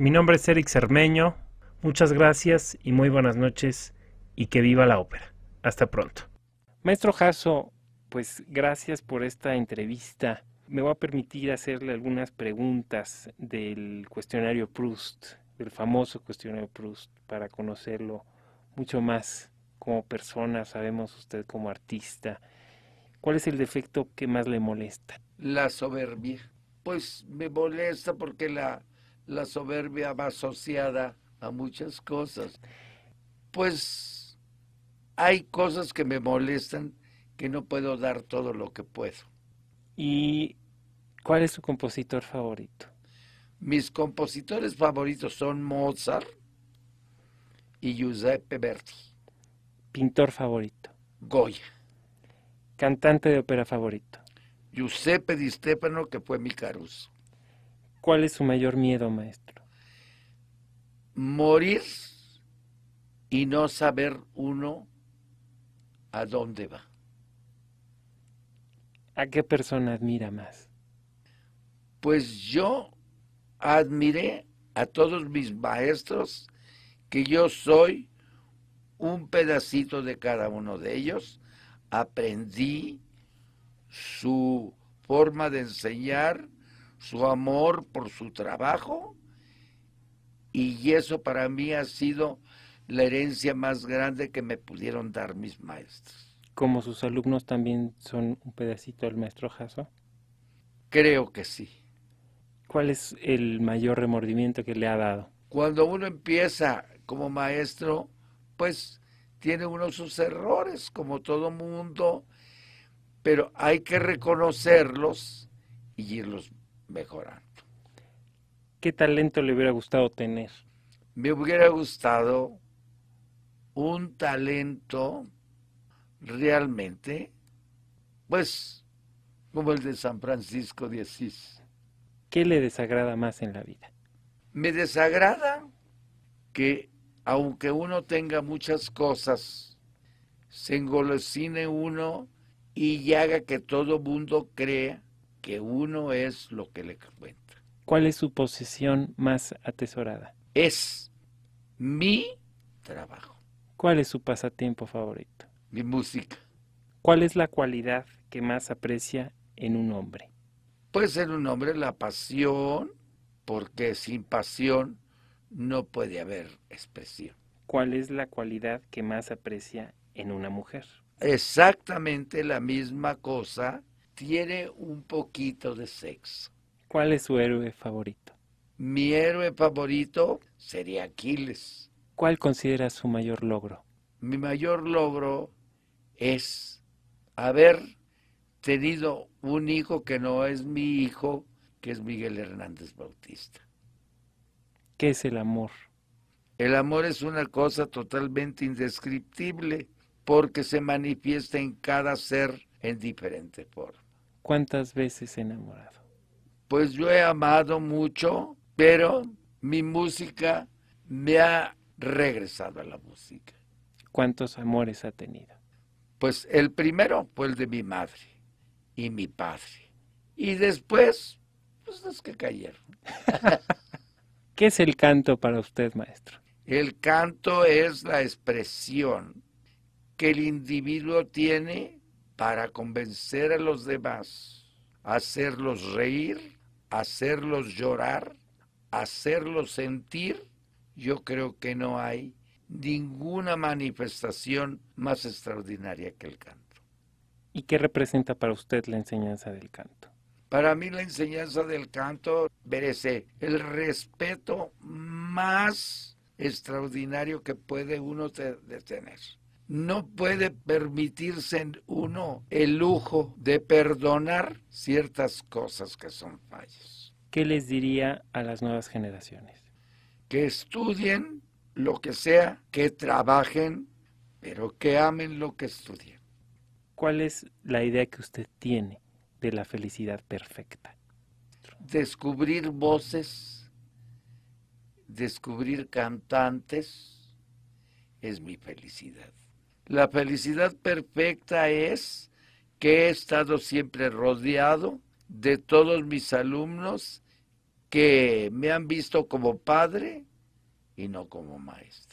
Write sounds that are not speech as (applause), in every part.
Mi nombre es Eric Cermeño. Muchas gracias y muy buenas noches y que viva la ópera. Hasta pronto. Maestro Jasso, pues gracias por esta entrevista. Me voy a permitir hacerle algunas preguntas del cuestionario Proust, del famoso cuestionario Proust, para conocerlo mucho más como persona, sabemos usted como artista. ¿Cuál es el defecto que más le molesta? La soberbia. Pues me molesta porque la, la soberbia va asociada a muchas cosas. Pues hay cosas que me molestan que no puedo dar todo lo que puedo. ¿Y cuál es su compositor favorito? Mis compositores favoritos son Mozart y Giuseppe Verdi. Pintor favorito. Goya. Cantante de ópera favorito. Giuseppe Di Stefano, que fue mi Caruso. ¿Cuál es su mayor miedo, maestro? Morir y no saber uno a dónde va. ¿A qué persona admira más? Pues yo admiré a todos mis maestros, que yo soy un pedacito de cada uno de ellos, aprendí su forma de enseñar, su amor por su trabajo, y eso para mí ha sido la herencia más grande que me pudieron dar mis maestros. ¿Como sus alumnos también son un pedacito del maestro Jasso? Creo que sí. ¿Cuál es el mayor remordimiento que le ha dado? Cuando uno empieza como maestro, pues tiene uno sus errores, como todo mundo, pero hay que reconocerlos y irlos mejorando. ¿Qué talento le hubiera gustado tener? Me hubiera gustado un talento realmente, pues, como el de San Francisco de Asís. ¿Qué le desagrada más en la vida? Me desagrada que aunque uno tenga muchas cosas, se engolosine uno y haga que todo mundo crea que uno es lo que le cuenta. ¿Cuál es su posesión más atesorada? Es mi trabajo. ¿Cuál es su pasatiempo favorito? Mi música. ¿Cuál es la cualidad que más aprecia en un hombre? Pues en un hombre la pasión, porque sin pasión no puede haber expresión. ¿Cuál es la cualidad que más aprecia en una mujer? Exactamente la misma cosa, tiene un poquito de sexo. ¿Cuál es su héroe favorito? Mi héroe favorito sería Aquiles. ¿Cuál considera su mayor logro? Mi mayor logro es haber tenido un hijo que no es mi hijo, que es Miguel Hernández Bautista. ¿Qué es el amor? El amor es una cosa totalmente indescriptible porque se manifiesta en cada ser en diferente forma. ¿Cuántas veces enamorado? Pues yo he amado mucho, pero mi música me ha regresado a la música. ¿Cuántos amores ha tenido? Pues el primero fue el de mi madre y mi padre. Y después, pues los que cayeron. (laughs) ¿Qué es el canto para usted, maestro? El canto es la expresión que el individuo tiene para convencer a los demás, hacerlos reír, hacerlos llorar, hacerlos sentir. Yo creo que no hay ninguna manifestación más extraordinaria que el canto. ¿Y qué representa para usted la enseñanza del canto? Para mí la enseñanza del canto merece el respeto más extraordinario que puede uno tener. No puede permitirse uno el lujo de perdonar ciertas cosas que son fallas. ¿Qué les diría a las nuevas generaciones? Que estudien lo que sea, que trabajen, pero que amen lo que estudien. ¿Cuál es la idea que usted tiene de la felicidad perfecta? Descubrir voces, descubrir cantantes, es mi felicidad. La felicidad perfecta es que he estado siempre rodeado de todos mis alumnos que me han visto como padre y no como maestro.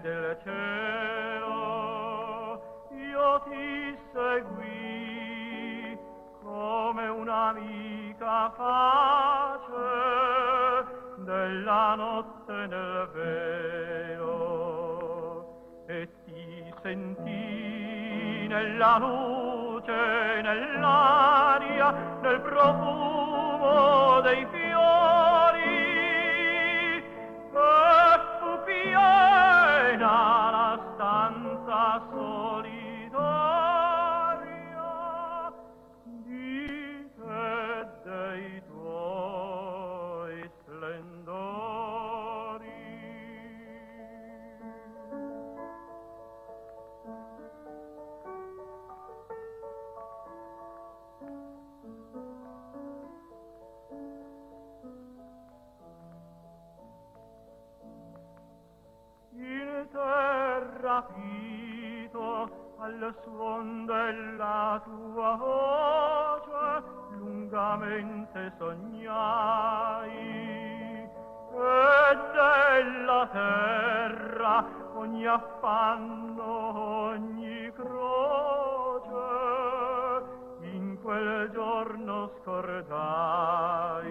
Del cielo. Io ti seguì come un'amica pace della notte nel velo e ti sentì nella luce, nell'aria, nel profumo dei rapito al suon della tua voce lungamente sognai. E della terra ogni affanno ogni croce in quel giorno scordai